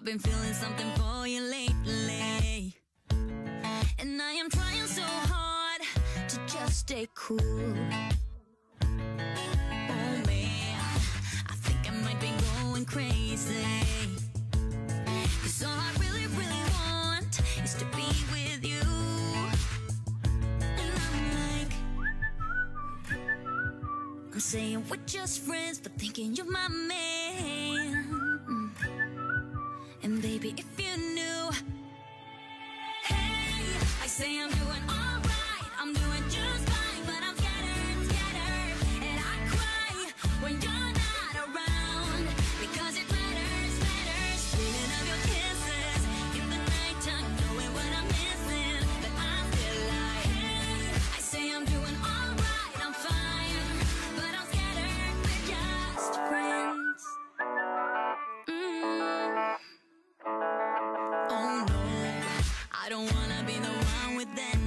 I've been feeling something for you lately. And I am trying so hard to just stay cool. Oh man, I think I might be going crazy. Cause all I really, really want is to be with you. And I'm like, I'm saying we're just friends, but thinking you're my man. Baby, if you knew, hey, I say I'm doing alright, I'm doing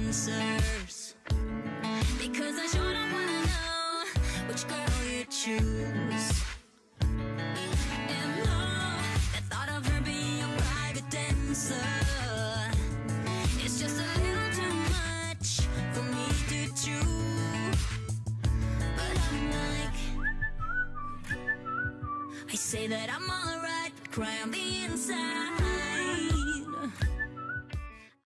answers. Because I sure don't wanna know which girl you choose. And the thought of her being a private dancer. It's just a little too much for me to. But I'm like, I say that I'm alright, cry on the inside.